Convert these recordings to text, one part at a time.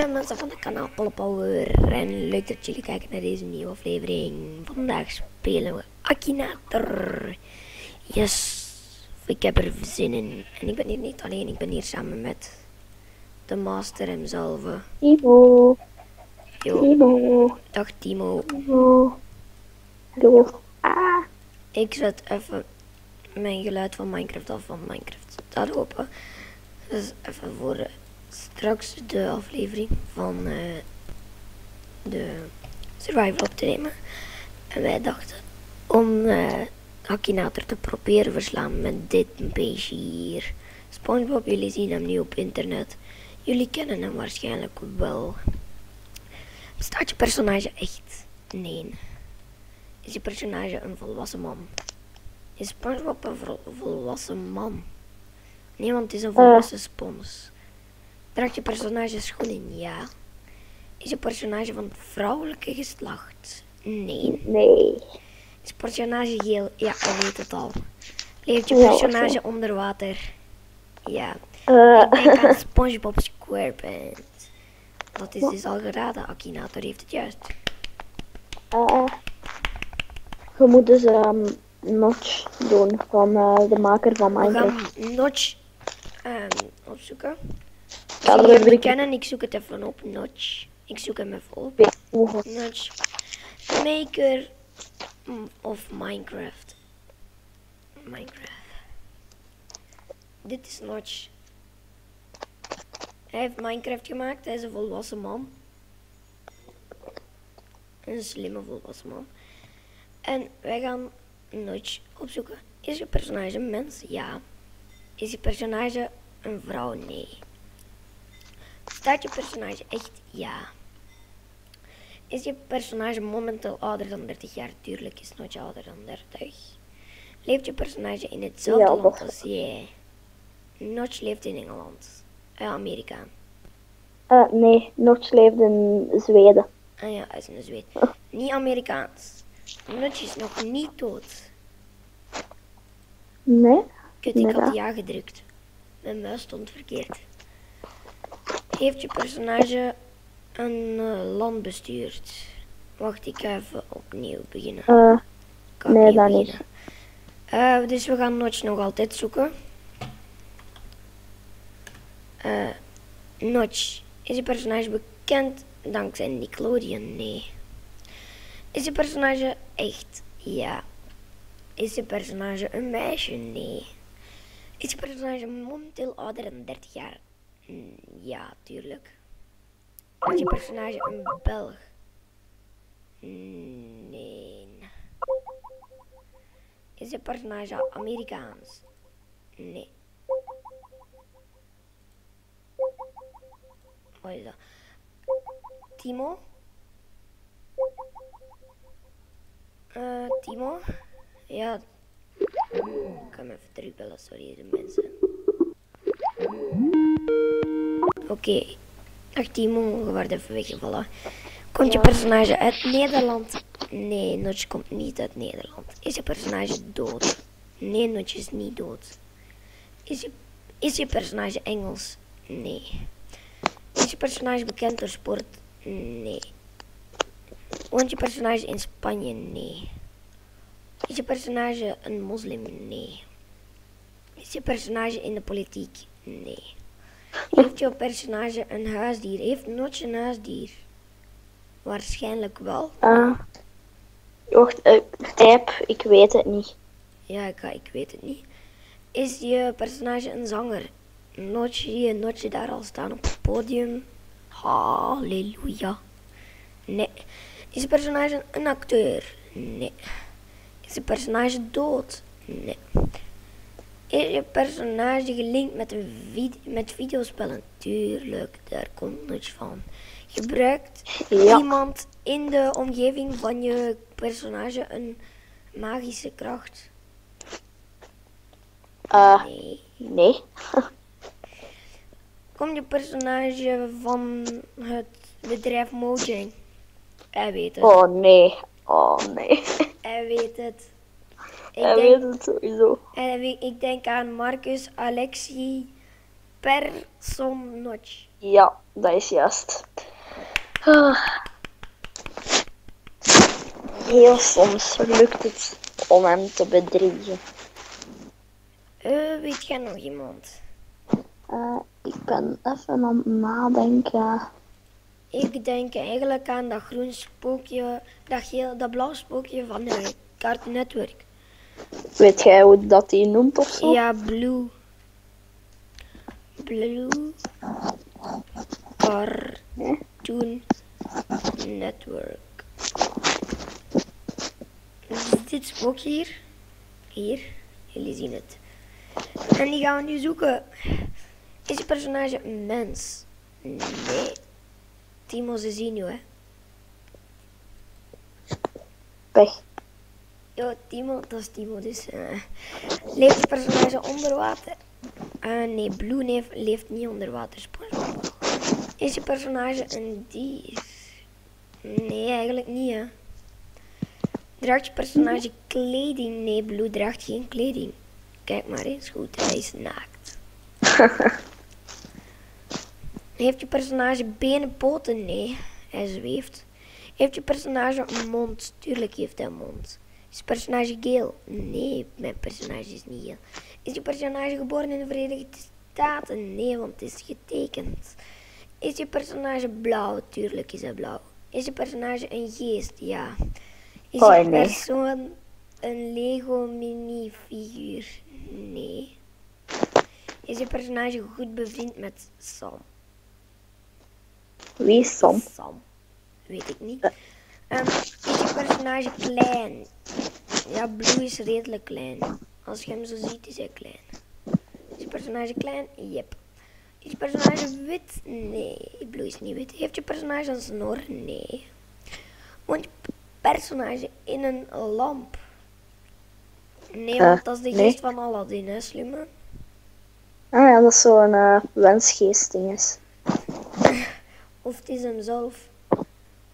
Ja, mensen van het kanaal Power en leuk dat jullie kijken naar deze nieuwe aflevering. Vandaag spelen we Akinator. Yes, ik heb er zin in. En ik ben hier niet alleen, ik ben hier samen met de master hemzelf. Timo. Yo, Timo. dag Timo. Timo. Hallo. Ah. Ik zet even mijn geluid van Minecraft af, van Minecraft staat open. Dus even voor straks de aflevering van eh, de survival op te nemen. En wij dachten om eh Akinator te proberen verslaan met dit beestje hier. Spongebob, jullie zien hem nu op internet. Jullie kennen hem waarschijnlijk wel. Bestaat je personage echt? Nee. Is je personage een volwassen man? Is SpongeBob een vol- volwassen man? Nee, want het is een volwassen spons. Draagt je personage schoenen? Ja. Is je personage van het vrouwelijke geslacht? Nee. Nee. Is personage geel? Ja, ik weet het al. Leeft je personage onder water? Ja. Eh, Ik denk aan SpongeBob SquarePants. Dat is dus al geraden. Akinator heeft het juist. eh, je moet dus um, Notch doen van eh, de maker van We Minecraft. gaan Notch ehm, opzoeken. Ik kennen? Ik zoek het even op. Notch. Ik zoek hem even op. Notch. Maker mm, of Minecraft. Minecraft. Dit is Notch. Hij heeft Minecraft gemaakt. Hij is een volwassen man. Een slimme volwassen man. En wij gaan Notch opzoeken. Is je personage een mens? Ja. Is je personage een vrouw? Nee. Staat je personage echt? Ja. Is je personage momenteel ouder dan 30 jaar? Tuurlijk is Notch ouder dan 30. Leeft je personage in hetzelfde Ja, land als jij? Notch leeft in Engeland. Eh, Amerika. eh, nee, Notch leeft in Zweden. Ah ja, hij is een Zweed. Niet Amerikaans. Notch is nog niet dood. Nee? Kut, ik had ja gedrukt. Mijn muis stond verkeerd. Heeft je personage een eh, land bestuurd? Wacht, ik ga even opnieuw beginnen. Ga nee, dat niet. Eh, dus we gaan Notch nog altijd zoeken. Notch. Is je personage bekend dankzij Nickelodeon? Nee. Is je personage echt? Ja. Is je personage een meisje? Nee. Is je personage momenteel ouder dan 30 jaar? Mm, Ja, tuurlijk. Is je personage een Belg? Mm, Nee. Is je personage Amerikaans? Nee. Wat is dat? Timo? Eh, Timo? Ja. Ik ga hem even terugbellen, sorry de mensen. Oké. Dag Timo, je wordt even weggevallen. Komt je personage uit Nederland? Nee, Notch komt niet uit Nederland. Is je personage dood? Nee, Notch is niet dood. Is je, is je personage Engels? Nee. Is je personage bekend door sport? Nee. Woont je personage in Spanje? Nee. Is je personage een moslim? Nee. Is je personage in de politiek? Nee. Heeft je personage een huisdier? Heeft Notch een huisdier? Waarschijnlijk wel. eh, wacht, eh, type, ik weet het niet. Ja, ik, ga- ik weet het niet. Is je personage een zanger? Notch, je Notch daar al staan op het podium? Halleluja. Nee. Is je personage een acteur? Nee. Is je personage dood? Nee. Is je personage gelinkt met, een vid met videospellen? Tuurlijk, daar komt Notch van. Gebruikt Ja. iemand in de omgeving van je personage een magische kracht? Eh, Nee. nee. Komt je personage van het bedrijf Mojang? Hij weet het. Oh nee. Oh nee. Hij weet het. Ik Hij denk, weet het sowieso. en ik denk aan Marcus Alexi Personnotch. Ja, dat is juist. Ah. Heel soms lukt het om hem te bedriegen. Eh, weet jij nog iemand? Eh, ik ben even aan het nadenken. Ik denk eigenlijk aan dat groen spookje, dat, geel, dat blauw spookje van de Cartoon Network. Weet jij hoe dat die noemt of zo? Ja, Blue. Blue Cartoon Network. Dus dit spookje hier. Hier, jullie zien het. En die gaan we nu zoeken. Is die personage een mens? Nee. Timo Zezino, hè? Pech. Yo, Timo, dat is Timo. Dus eh leeft het personage onder water? Eh, nee, Blue leeft, leeft niet onder water. SpongeBob. Is je personage een dier? Nee, eigenlijk niet, hè. Draagt je personage kleding? Nee, Blue draagt geen kleding. Kijk maar eens goed, hij is naakt. Heeft je personage benen, poten? Nee, hij zweeft. Heeft je personage een mond? Tuurlijk heeft hij een mond. Is je personage geel? Nee, mijn personage is niet geel. Is je personage geboren in de Verenigde Staten? Nee, want het is getekend. Is je personage blauw? Tuurlijk is hij blauw. Is je personage een geest? Ja. Is Oh, je nee. persoon een Lego minifiguur? Nee. Is je personage goed bevriend met Sam? Wie is Sam? Sam. Weet ik niet. Ehm, is je personage klein? Ja, Blue is redelijk klein. Als je hem zo ziet, is hij klein. Is je personage klein? Yep. Is je personage wit? Nee, Blue is niet wit. Heeft je personage een snor? Nee. Woont je personage in een lamp? Nee, Eh, want dat is de nee. geest van Aladdin, hè, slimme? Ah ja, dat is zo'n eh wensgeest ding is. Of het is hem zelf.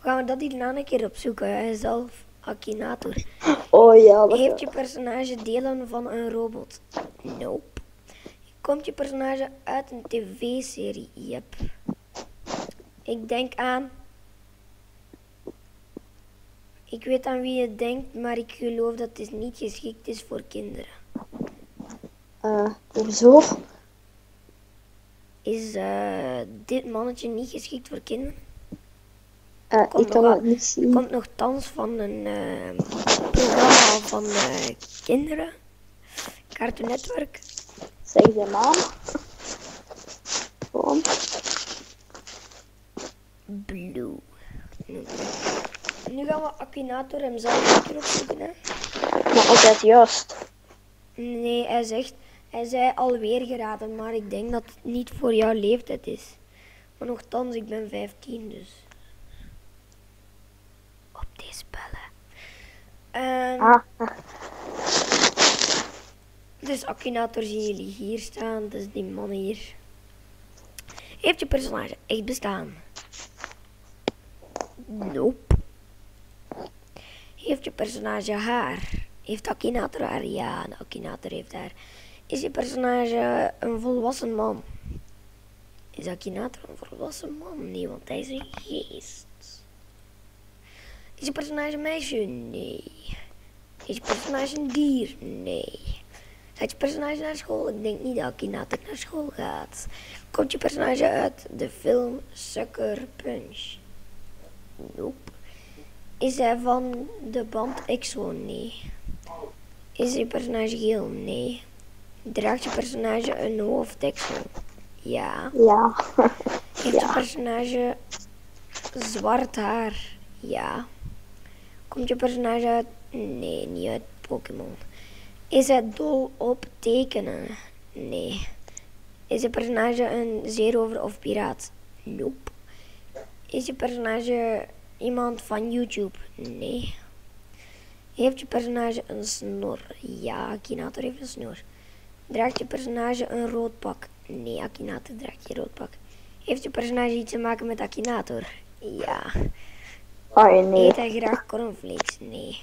Gaan we dat hierna een keer opzoeken, hij is zelf. Akinator. Oh ja, dat Heeft je personage delen van een robot? Nope. Komt je personage uit een tv-serie? Yep. Ik denk aan... Ik weet aan wie je denkt, maar ik geloof dat het niet geschikt is voor kinderen. eh hoezo? Is eh, dit mannetje niet geschikt voor kinderen? Kom ik kan nog het niet zien. komt nog thans van een eh, programma van eh, kinderen. Cartoon Network. Zeg de naam. Gewoon. Blue. Nu gaan we Akinator hemzelf een keer opzoeken. Hè? Maar altijd juist. Nee, hij zegt, hij zei alweer geraden, maar ik denk dat het niet voor jouw leeftijd is. Maar nogthans, ik ben 15, dus. Op deze bellen. Ehm, Ah, Dus Akinator zien jullie hier staan, dus die man hier. Heeft je personage echt bestaan? Nope. Heeft je personage haar? Heeft Akinator haar? Ja, Akinator heeft haar. Is je personage een volwassen man? Is Akinator een volwassen man? Nee, want hij is een geest. Is je personage een meisje? Nee. Is je personage een dier? Nee. Gaat je personage naar school? Ik denk niet dat Akinator naar school gaat. Komt je personage uit de film Sucker Punch? Nope. Is hij van de band EXO? Nee. Is je personage geel? Nee. Draagt je personage een hoofddeksel? Ja. ja. Heeft je Ja. personage zwart haar? Ja. Komt je personage uit? Nee, niet uit Pokémon. Is hij dol op tekenen? Nee. Is je personage een zeerover of piraat? Nope. Is je personage iemand van YouTube? Nee. Heeft je personage een snor? Ja, Akinator heeft een snor. Draagt je personage een rood pak? Nee, Akinator draagt geen rood pak. Heeft je personage iets te maken met Akinator? Ja. Oh nee. Eet hij graag cornflakes? Nee.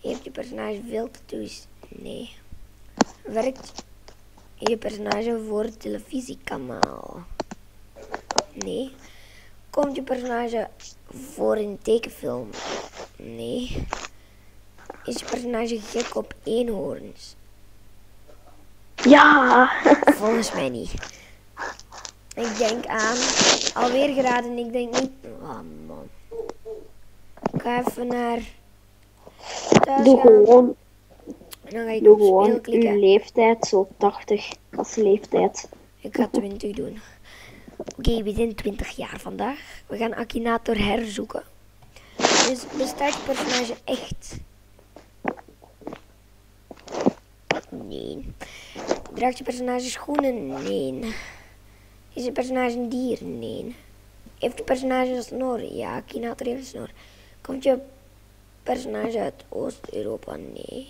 Heeft je personage veel tattoos? Nee. Werkt je personage voor het televisiekanaal? Nee. Komt je personage voor een tekenfilm? Nee. Is je personage gek op eenhoorns? Ja. Volgens mij niet. Ik denk aan. Alweer geraden, ik denk niet. Oh man. Ik ga even naar. Thuis Doe gaan. gewoon, En dan ga ik doe gewoon uw leeftijd, zo 80 als leeftijd. Ik ga 20 doen. Oké, we zijn 20 jaar vandaag. We gaan Akinator herzoeken. Dus bestaat je personage echt? Nee. Draagt je personage schoenen? Nee. Is je personage een dier? Nee. Heeft je personage een snor? Ja, Akinator heeft een snor. Komt je personage uit Oost-Europa? Nee.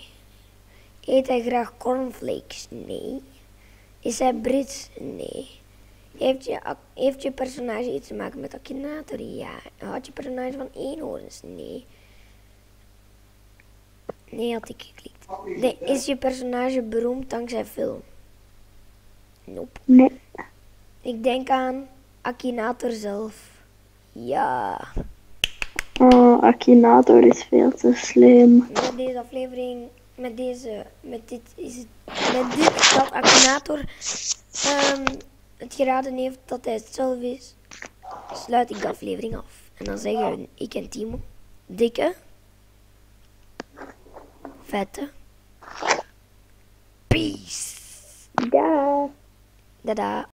Eet hij graag cornflakes? Nee. Is hij Brits? Nee. Heeft je, heeft je personage iets te maken met Akinator? Ja. Had je personage van eenhoorns? Nee. Nee, had ik geklikt. Nee, is je personage beroemd dankzij film? Nope. Nee. Ik denk aan Akinator zelf. Ja. Oh, Akinator is veel te slim. Met deze aflevering, met deze, met dit is het, met dit dat Akinator ehm, het geraden heeft dat hij het zelf is, sluit ik de aflevering af. En dan zeggen ik en Timo, dikke, vette, peace. Ja. Dada.